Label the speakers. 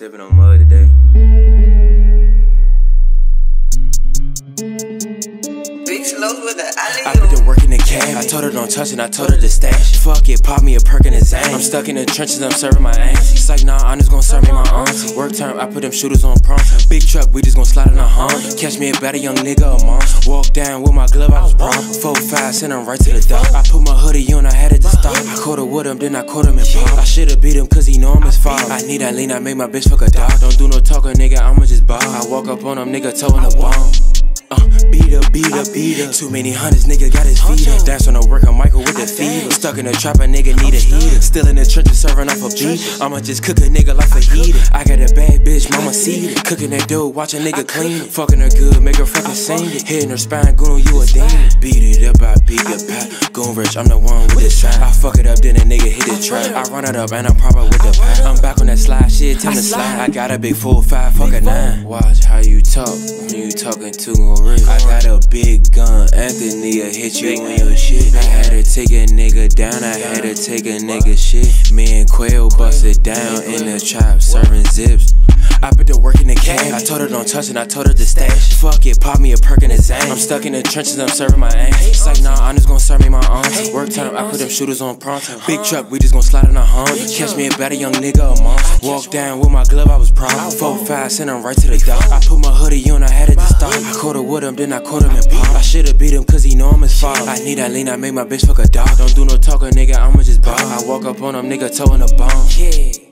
Speaker 1: sipping on mud today.
Speaker 2: With
Speaker 1: I put the work in the cab. I told her don't touch it, I told her to stash. Fuck it, pop me a Perc in the zane. I'm stuck in the trenches, I'm serving my auntie. She's like, nah, I'm just gonna serve me my auntie. Work time, I put them shooters on prompt. Big truck, we just gonna slide in a hum. Catch me a better young nigga a month. Walk down with my glove, I was prompt. Four, five, send him right to the door. I put my hoodie on, I had it to stop. I caught her with him, then I caught him in pop. I should've beat him cause he know I'm his father. I need that lean, I made my bitch fuck a dog. Don't do no talking, nigga, I'ma just ball. I walk up on him, nigga, toe in the bomb. Uh, beat up, beat up, beat up. Too many hundreds, nigga got his feet up. Dance on the work, I'm Michael with the fever. Stuck in the trap, a nigga need a heater. Still in the trenches, serving off a beat. I'ma just cook a nigga like a heater. I got a bad bitch, mama see it. Cooking that dough, watch a nigga clean it. Fucking her good, make her fucking sing it. Hitting her spine, goon, you a demon. Beat it up, I beat your pat. Goonrich, I'm the one with the trap. I fuck it up, then a nigga hit the trap. I run it up, and I'm proper with the pack. I'm back on slide, shit, time to slide. I got a big full five, fuck a nine. Watch how you talk when you talking to a rich. I got a big gun, Anthony, I hit you on your shit. I had to take a nigga down, I had to take a nigga shit. Me and Quail busted down in the trap, serving zips. I put the work in the cab. I told her don't touch it, I told her to stash. Fuck it, pop me a Perc in the zane. I'm stuck in the trenches, I'm serving my aim. She's like, nah, I'm just gonna serve me my. Work time, I put them shooters on pronto. Big truck, we just gonna slide in a hum. Catch me a better young nigga a month. Walk down with my glove, I was proud. Four, five, send him right to the door. I put my hoodie on, I had it to stop. I caught her with him, then I caught him in pop. I should've beat him cause he know I'm his father. I need that lean, I make my bitch fuck a dog. Don't do no talking, nigga, I'ma just ball. I walk up on him, nigga, toe in the bone. Yeah.